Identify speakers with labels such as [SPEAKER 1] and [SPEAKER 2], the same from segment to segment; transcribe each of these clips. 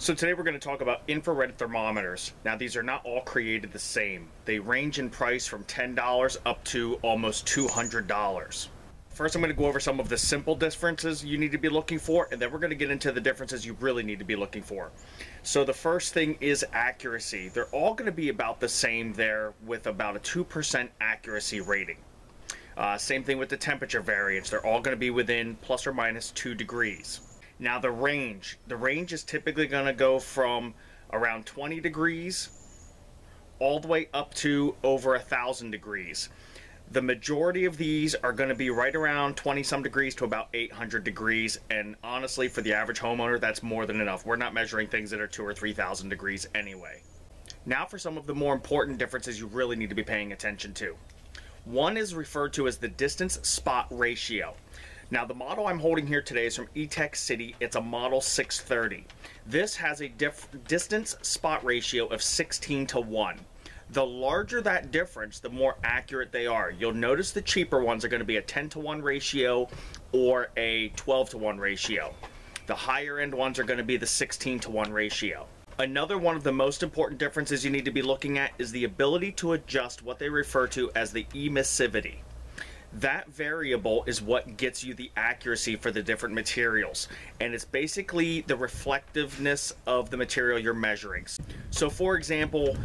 [SPEAKER 1] So today we're going to talk about infrared thermometers. Now these are not all created the same. They range in price from $10 up to almost $200. First I'm going to go over some of the simple differences you need to be looking for and then we're going to get into the differences you really need to be looking for. So the first thing is accuracy. They're all going to be about the same there with about a 2% accuracy rating. Uh, same thing with the temperature variance. They're all going to be within plus or minus 2 degrees. Now the range, the range is typically going to go from around 20 degrees all the way up to over a thousand degrees. The majority of these are going to be right around 20 some degrees to about 800 degrees and honestly for the average homeowner that's more than enough. We're not measuring things that are 2 or 3000 degrees anyway. Now for some of the more important differences you really need to be paying attention to. One is referred to as the distance spot ratio. Now the model I'm holding here today is from Etekcity. It's a model 630. This has a distance spot ratio of 16 to 1. The larger that difference, the more accurate they are. You'll notice the cheaper ones are going to be a 10 to 1 ratio or a 12 to 1 ratio. The higher end ones are going to be the 16 to 1 ratio. Another one of the most important differences you need to be looking at is the ability to adjust what they refer to as the emissivity that variable is what gets you the accuracy for the different materials. And it's basically the reflectiveness of the material you're measuring. So for example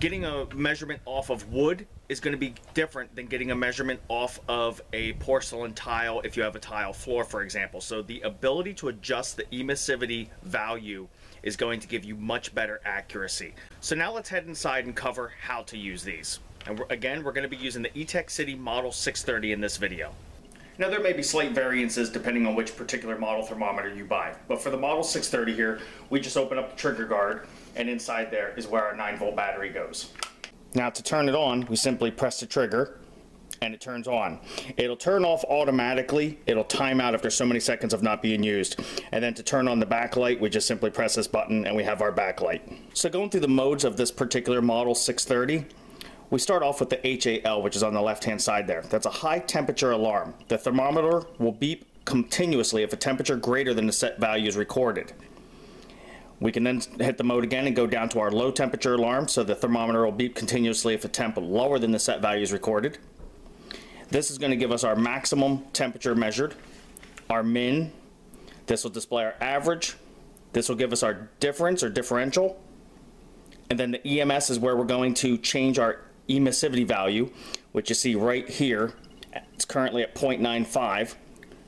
[SPEAKER 1] getting a measurement off of wood is going to be different than getting a measurement off of a porcelain tile if you have a tile floor for example. So the ability to adjust the emissivity value is going to give you much better accuracy. So now let's head inside and cover how to use these and we're, again, we're going to be using the Etekcity Model 630 in this video. Now there may be slight variances depending on which particular model thermometer you buy, but for the Model 630 here, we just open up the trigger guard and inside there is where our 9 volt battery goes. Now to turn it on, we simply press the trigger and it turns on. It'll turn off automatically. It'll time out after so many seconds of not being used. And then to turn on the backlight, we just simply press this button and we have our backlight. So going through the modes of this particular Model 630, we start off with the HAL, which is on the left-hand side there. That's a high temperature alarm. The thermometer will beep continuously if a temperature greater than the set value is recorded. We can then hit the mode again and go down to our low temperature alarm, so the thermometer will beep continuously if a temp lower than the set value is recorded. This is going to give us our maximum temperature measured, our min, this will display our average, this will give us our difference or differential, and then the EMS is where we're going to change our emissivity value, which you see right here. It's currently at 0.95.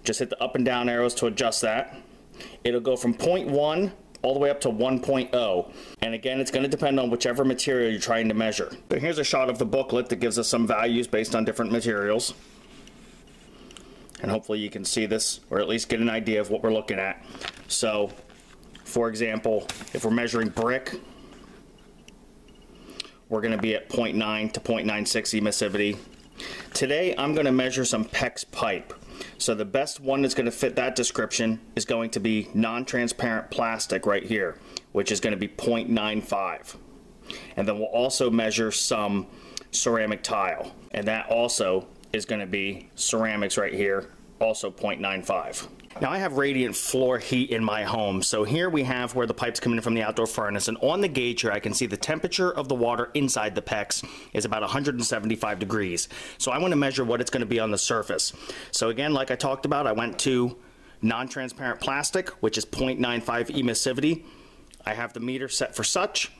[SPEAKER 1] Just hit the up and down arrows to adjust that. It'll go from 0.1 all the way up to 1.0. And again, it's going to depend on whichever material you're trying to measure. So here's a shot of the booklet that gives us some values based on different materials. And hopefully you can see this, or at least get an idea of what we're looking at. So, for example, if we're measuring brick, we're going to be at 0.9 to 0.96 emissivity. Today I'm going to measure some PEX pipe. So the best one that's going to fit that description is going to be non-transparent plastic right here, which is going to be 0.95. And then we'll also measure some ceramic tile. And that also is going to be ceramics right here, also 0.95. Now I have radiant floor heat in my home. So here we have where the pipes come in from the outdoor furnace and on the gauge here I can see the temperature of the water inside the PEX is about 175 degrees. So I want to measure what it's going to be on the surface. So again, like I talked about, I went to non-transparent plastic, which is 0.95 emissivity. I have the meter set for such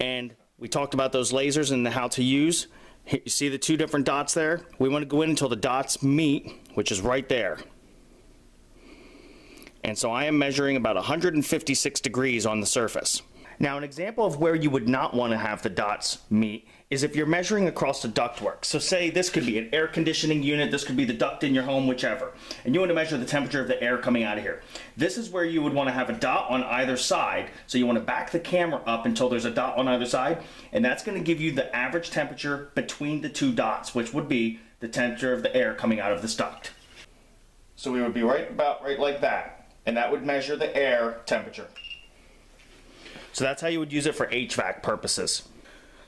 [SPEAKER 1] and we talked about those lasers and how to use. You see the two different dots there? We want to go in until the dots meet, which is right there. And so I am measuring about 156 degrees on the surface. Now an example of where you would not want to have the dots meet is if you're measuring across the ductwork. So say this could be an air conditioning unit, this could be the duct in your home, whichever. And you want to measure the temperature of the air coming out of here. This is where you would want to have a dot on either side. So you want to back the camera up until there's a dot on either side. And that's going to give you the average temperature between the two dots, which would be the temperature of the air coming out of this duct. So we would be right about right like that and that would measure the air temperature. So that's how you would use it for HVAC purposes.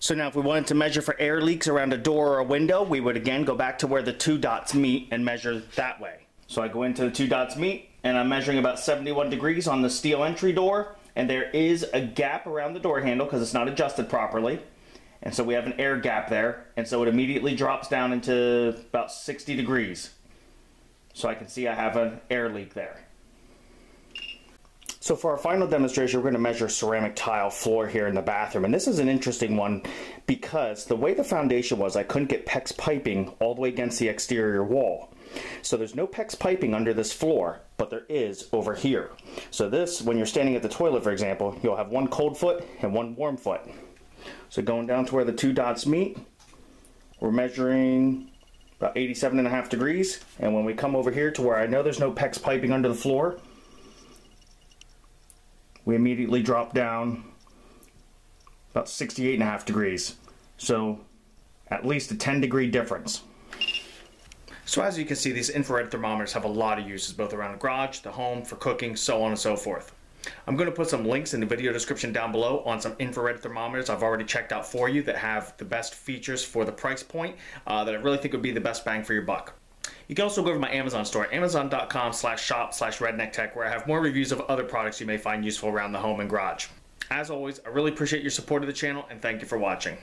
[SPEAKER 1] So now if we wanted to measure for air leaks around a door or a window, we would again go back to where the two dots meet and measure that way. So I go into the two dots meet and I'm measuring about 71 degrees on the steel entry door And there is a gap around the door handle because it's not adjusted properly. And so we have an air gap there. And so it immediately drops down into about 60 degrees. So I can see I have an air leak there. So for our final demonstration, we're going to measure ceramic tile floor here in the bathroom. And this is an interesting one because the way the foundation was, I couldn't get PEX piping all the way against the exterior wall. So there's no PEX piping under this floor, but there is over here. So this, when you're standing at the toilet, for example, you'll have one cold foot and one warm foot. So going down to where the two dots meet, we're measuring about 87 and a half degrees. And when we come over here to where I know there's no PEX piping under the floor, we immediately drop down about 68 and a half degrees. So at least a 10 degree difference. So as you can see, these infrared thermometers have a lot of uses, both around the garage, the home, for cooking, so on and so forth. I'm going to put some links in the video description down below on some infrared thermometers I've already checked out for you that have the best features for the price point uh, that I really think would be the best bang for your buck. You can also go over to my Amazon store, amazon.com slash shop slash rednecktech, where I have more reviews of other products you may find useful around the home and garage. As always, I really appreciate your support of the channel and thank you for watching.